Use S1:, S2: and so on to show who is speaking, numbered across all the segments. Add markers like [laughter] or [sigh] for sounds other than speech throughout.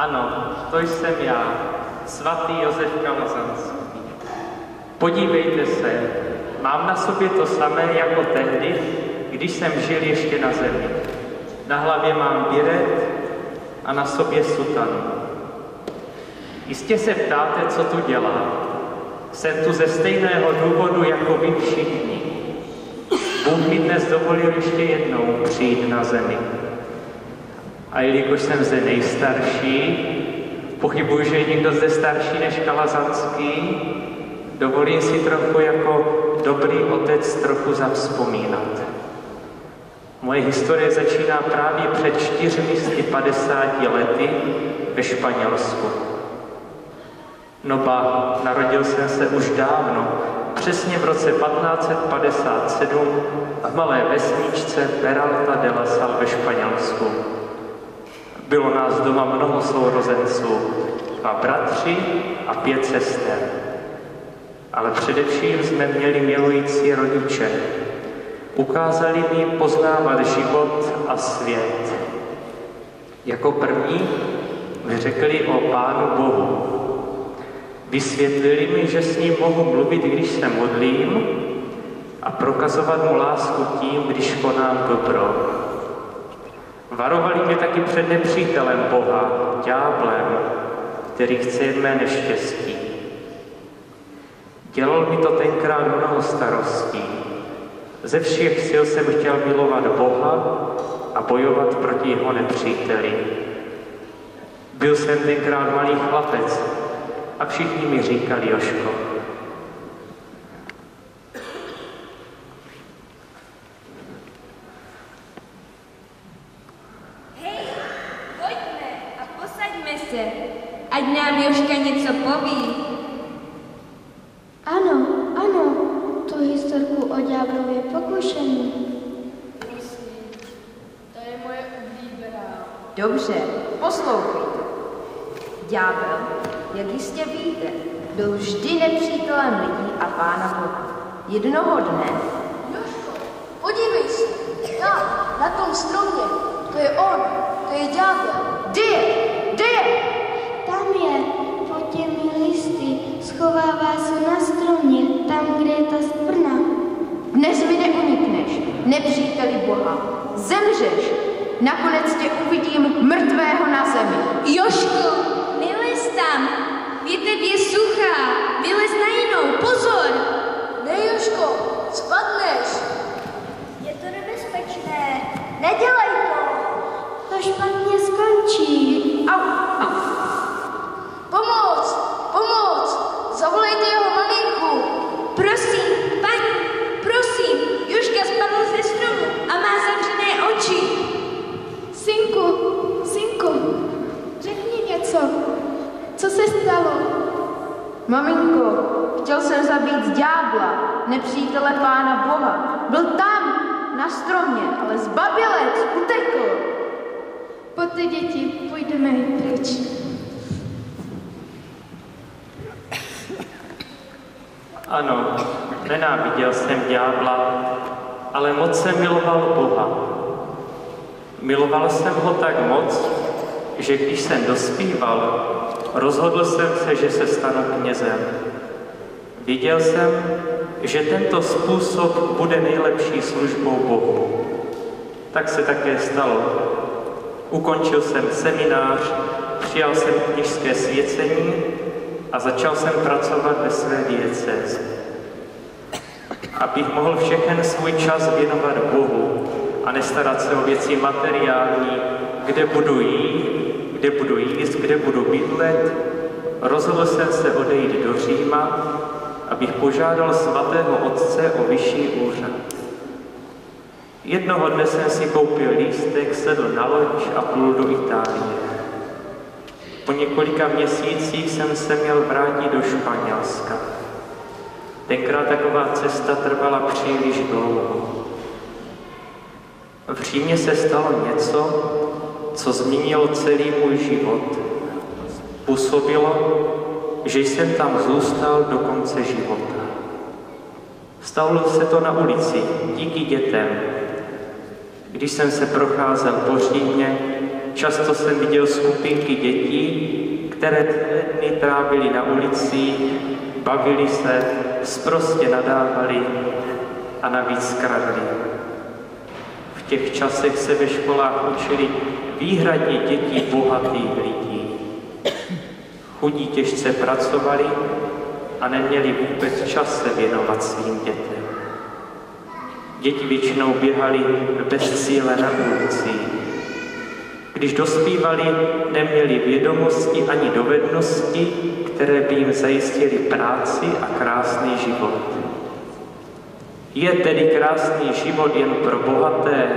S1: Ano, to jsem já, svatý Josef Kalazanský. Podívejte se, mám na sobě to samé jako tehdy, když jsem žil ještě na zemi. Na hlavě mám biret a na sobě sutanu. Jistě se ptáte, co tu dělám. Jsem tu ze stejného důvodu jako vy všichni. Bůh mi dnes dovolil ještě jednou přijít na zemi. A jelikož jsem zde nejstarší, pochybuji, že je někdo zde starší než Kalazanský, dovolím si trochu jako dobrý otec trochu zavzpomínat. Moje historie začíná právě před 450 lety ve Španělsku. No ba, narodil jsem se už dávno, přesně v roce 1557 v malé vesničce Peralta de la Sal ve Španělsku. Bylo nás doma mnoho sourozenců, dva bratři a pět sester. Ale především jsme měli milující rodiče. Ukázali mi poznávat život a svět. Jako první mi řekli o Pánu Bohu. Vysvětlili mi, že s ním mohu mluvit, když se modlím a prokazovat mu lásku tím, když konám dobro. Varovali mě taky před nepřítelem Boha, ďáblem, který chce jen mé neštěstí. Dělal mi to tenkrát mnoho starostí. Ze všech sil jsem chtěl milovat Boha a bojovat proti jeho nepříteli. Byl jsem tenkrát malý chlapec a všichni mi říkali Joško.
S2: Hej, pojďme a posaďme se, ať nám Joška poví.
S3: Ano, ano, tu historku o ďáblově pokušení.
S4: To je moje oblíbená.
S5: Dobře, poslouchejte. Ďábel, jak jistě víte, byl vždy nepřítelem lidí a pána Boha. Jednoho dne
S4: Jožko, podívej se. Tam, na tom stromě. To je on. To je ďábel.
S5: Kde je? Nepříteli Boha. Zemřeš. Nakonec tě uvidím mrtvého na zemi.
S2: Joško, vylez tam, větev je suchá, vylez na jinou, pozor!
S4: Ne, Jožko, spadneš.
S3: Je to nebezpečné. Nedělej to. To špatně skončí.
S5: Au, au.
S4: Pomoc, pomoc. Zavolejte jeho maminku.
S2: Prosím, paní, prosím, Joška spadl ze stromu a má zavřené oči.
S3: Synku, synku, něco. Co se stalo?
S5: Maminko, chtěl jsem zabít ďábla, nepřítele pána Boha. Byl tam, na stromě, ale zbabilec utekl.
S3: Pojďte, děti, půjdeme pryč.
S1: Ano, nenáviděl jsem ďábla, ale moc jsem miloval Boha. Miloval jsem ho tak moc, že když jsem dospíval, rozhodl jsem se, že se stanu knězem. Viděl jsem, že tento způsob bude nejlepší službou Bohu. Tak se také stalo. Ukončil jsem seminář, přijal jsem knižské svěcení a začal jsem pracovat ve své diecézi. Abych mohl všechen svůj čas věnovat Bohu a nestarat se o věci materiální, kde budu jít, kde budu jíst, kde budu bydlet, rozhodl jsem se odejít do Říma, abych požádal svatého otce o vyšší úřad. Jednoho dne jsem si koupil lístek, sedl na loď a plul do Itálie. Po několika měsících jsem se měl vrátit do Španělska. Tenkrát taková cesta trvala příliš dlouho. V Římě se stalo něco, co změnilo celý můj život. Působilo, že jsem tam zůstal do konce života. Stalo se to na ulici, díky dětem. Když jsem se procházel po Římě, často jsem viděl skupinky dětí, které dny trávili na ulici, bavili se, sprostě nadávali a navíc kradli. Těch časech se ve školách učili výhradně děti bohatých lidí. Chudí těžce pracovali a neměli vůbec čas se věnovat svým dětem. Děti většinou běhali bez cíle na ulici. Když dospívali, neměli vědomosti ani dovednosti, které by jim zajistili práci a krásný život. Je tedy krásný život jen pro bohaté?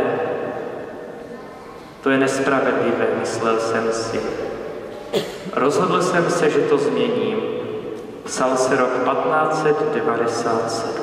S1: To je nespravedlivé, myslel jsem si. Rozhodl jsem se, že to změním. Psal se rok 1597.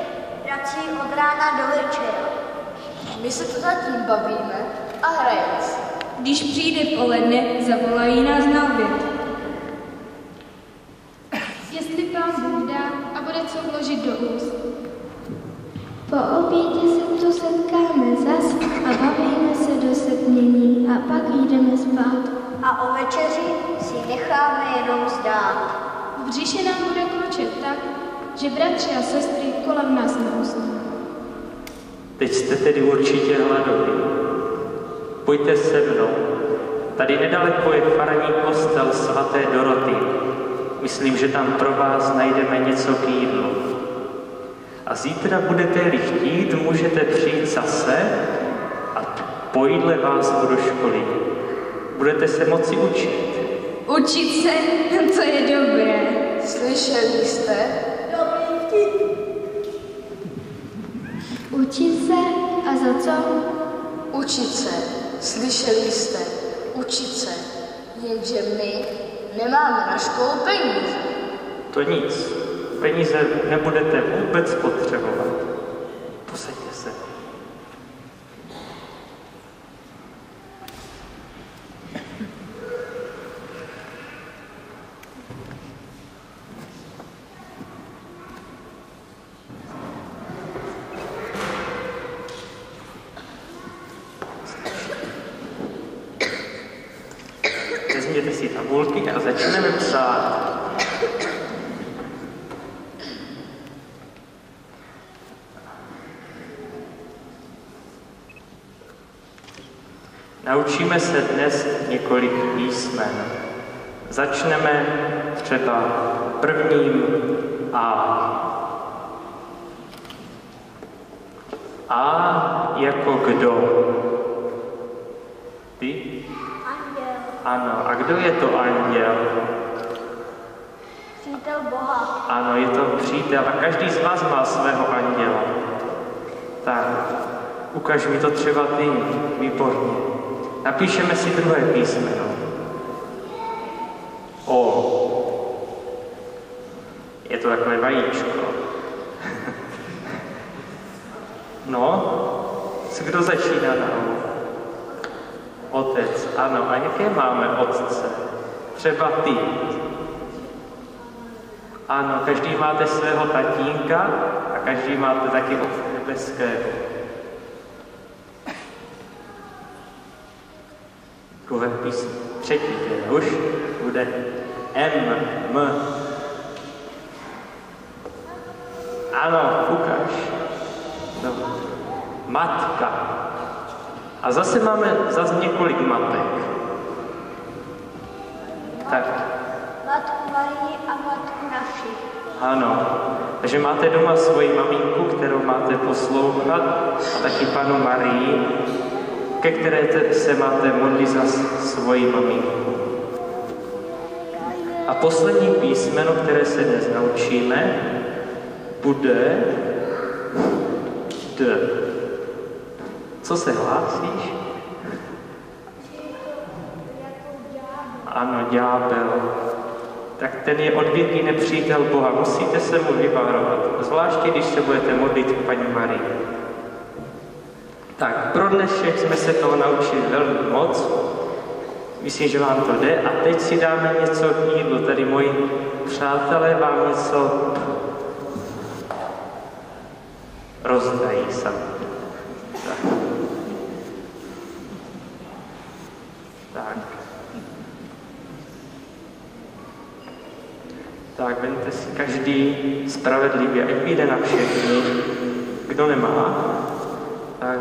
S3: pracují od rána do večera.
S4: My se to zatím bavíme a hrajeme si.
S2: Když přijde poledne, zavolají nás na oběd.
S6: Jestli pán Bůh dá a bude co vložit do úst.
S3: Po obědě se tu setkáme zas a bavíme se do setmění a pak jdeme spát.
S7: A o večeři si necháme jenom zdát.
S6: V břiše nám bude klučet tak, že bratři a sestry kolem nás neusnou.
S1: Teď jste tedy určitě hladoví. Pojďte se mnou. Tady nedaleko je farní kostel svaté Doroty. Myslím, že tam pro vás najdeme něco k jídlu. A zítra budete-li chtít, můžete přijít zase a po jídle vás do školy. Budete se moci učit.
S2: Učit se, [laughs] to je dobré.
S4: Slyšeli jste?
S3: Učit se a za co?
S4: Učit se. Slyšeli jste? Učit se. Jenže my nemáme na školu peníze.
S1: To nic peníze nebudete vůbec potřebovat. Posaďte se. Vezměte si tabulky a začneme psát. Naučíme se dnes několik písmen. Začneme třeba prvním A. A jako kdo? Ty?
S7: Anděl.
S1: Ano. A kdo je to anděl?
S7: Přítel Boha.
S1: Ano, je to přítel a každý z vás má svého anděla. Tak, ukaž mi to třeba ty, výborně. Napíšeme si druhé písmeno. O. Je to takové vajíčko. [laughs] no, co kdo začíná na O? Otec, ano. A jaké máme otce? Třeba ty. Ano, každý máte svého tatínka a každý máte taky otce nebeského. Písmo. Třetí teda už bude M, M. Ano, ukáž. No. Matka. A zase máme zase několik matek. Tak.
S7: Matku Marii a Matku naši.
S1: Ano, takže máte doma svoji maminku, kterou máte poslouchat, a taky panu Marii, ke které te- se máte modlit za svoji maminku. A poslední písmeno, které se dnes naučíme, bude D. Co se hlásíš? Ano, ďábel. Tak ten je odvěký nepřítel Boha. Musíte se mu vyvarovat. Zvláště, když se budete modlit k paní Marii. Tak, pro dnešek jsme se toho naučili velmi moc. Myslím, že vám to jde. A teď si dáme něco k jídlu. Tady moji přátelé vám něco rozdají sami. Tak. tak. Tak, vemte si každý spravedlivě, ať vyjde na všechny. Kdo nemá, tak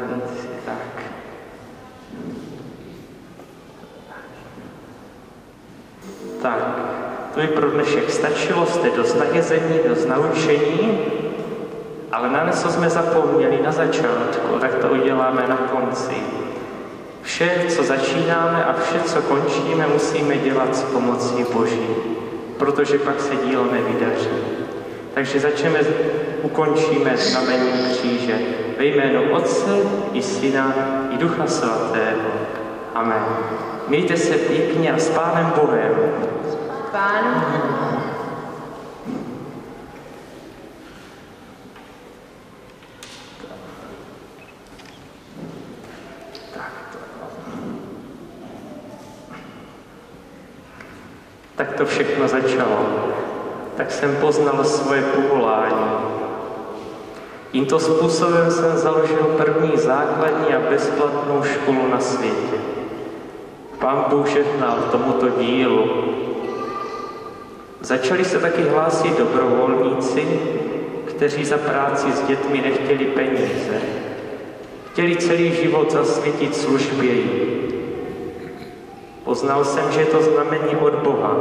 S1: tak. To by pro dnešek stačilo, jste dost navězení, dost naučení, ale na něco jsme zapomněli na začátku, tak to uděláme na konci. Vše, co začínáme a vše, co končíme, musíme dělat s pomocí Boží, protože pak se dílo nevydaří. Takže začneme, ukončíme znamením kříže ve jménu Otce i Syna i Ducha Svatého. Amen. Mějte se pěkně a s Pánem Bohem.
S5: Pán
S1: Tak to všechno začalo. Tak jsem poznal svoje povolání. Tímto způsobem jsem založil první základní a bezplatnou školu na světě. Pán Bůh žehnal tomuto dílu. Začali se taky hlásit dobrovolníci, kteří za práci s dětmi nechtěli peníze. Chtěli celý život zasvětit službě. Poznal jsem, že je to znamení od Boha,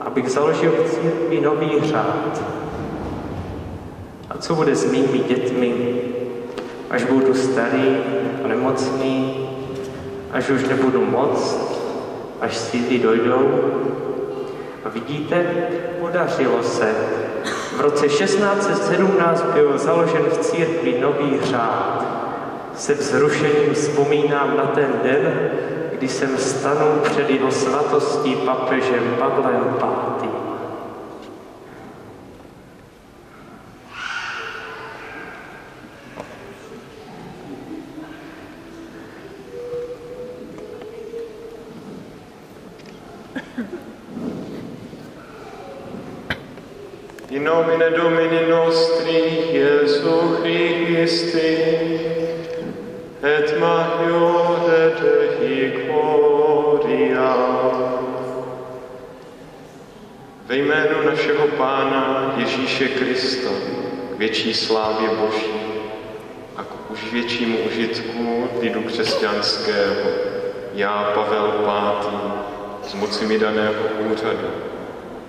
S1: abych založil v církvi nový řád. Co bude s mými dětmi, až budu starý a nemocný, až už nebudu moc, až síly dojdou? A vidíte, podařilo se. V roce 1617 byl založen v církvi nový řád. Se vzrušením vzpomínám na ten den, kdy jsem stanul před jeho svatostí papežem Pavlem V.
S8: našeho Pána Ježíše Krista, k větší slávě Boží a k už většímu užitku lidu křesťanského, já, Pavel V., z moci mi daného úřadu,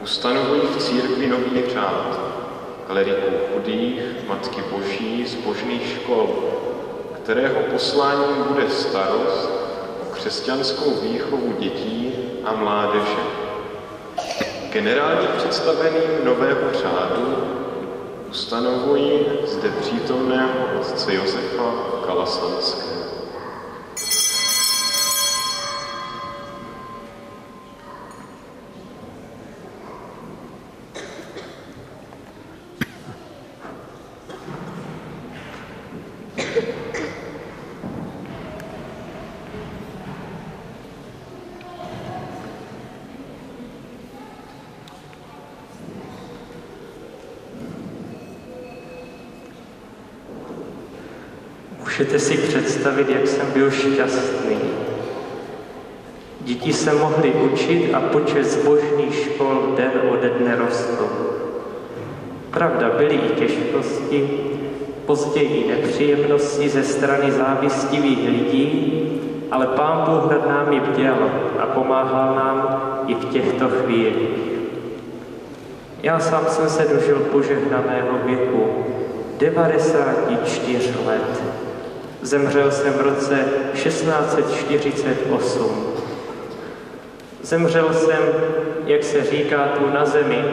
S8: ustanovuji v církvi nový řád, kleriků chudých, Matky Boží, zbožných škol, kterého posláním bude starost o křesťanskou výchovu dětí a mládeže. Generálně představeným nového řádu ustanovuji zde přítomného otce Josefa Kalasanského.
S1: Můžete si představit, jak jsem byl šťastný. Děti se mohly učit a počet zbožných škol den ode dne rostl. Pravda, byly i těžkosti, později nepříjemnosti ze strany závistivých lidí, ale Pán Bůh nad námi bděl a pomáhal nám i v těchto chvílích. Já sám jsem se dožil požehnaného věku 94 let. Zemřel jsem v roce 1648. Zemřel jsem, jak se říká, tu na zemi,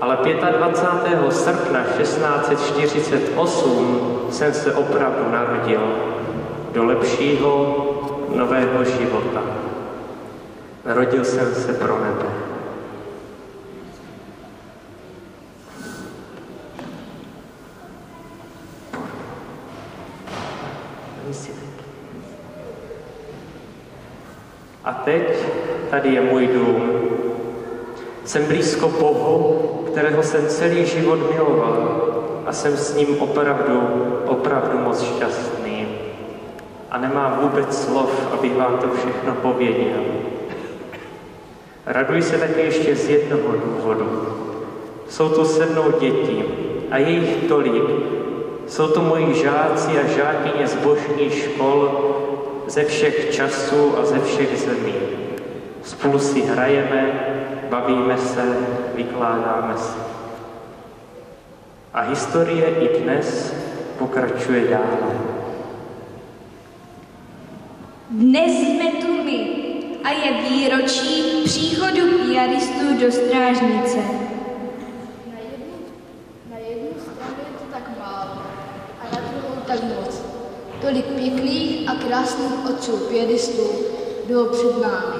S1: ale 25. srpna 1648 jsem se opravdu narodil do lepšího nového života. Narodil jsem se pro nebe. A teď tady je můj dům. Jsem blízko Bohu, kterého jsem celý život miloval a jsem s ním opravdu, opravdu moc šťastný. A nemám vůbec slov, abych vám to všechno pověděl. Raduji se také ještě z jednoho důvodu. Jsou tu se mnou děti a je jich tolik. Jsou to moji žáci a žákyně z božních škol ze všech časů a ze všech zemí. Spolu si hrajeme, bavíme se, vykládáme se. A historie i dnes pokračuje dále.
S2: Dnes jsme tu my a je výročí příchodu piaristů do strážnice.
S4: Na jednu, na jednu stranu je to tak málo a na druhou tak moc. Tolik pěkných a krásných otců piaristů bylo před námi.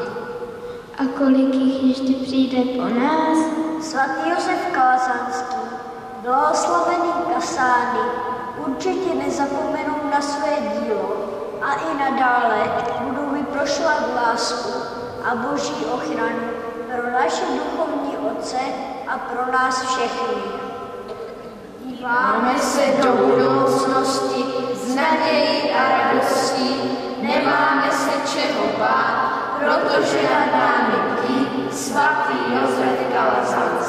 S3: A kolik jich ještě přijde po nás?
S7: Svatý Josef Kalazanský, blahoslavený kasány, určitě nezapomenou na své dílo a i nadále budou vyprošovat lásku a boží ochranu pro naše duchovní otce a pro nás všechny.
S9: Díváme se do budoucnosti s nadějí a radostí, nemáme se čeho bát, protože nad námi bdí svatý Josef Kalazan.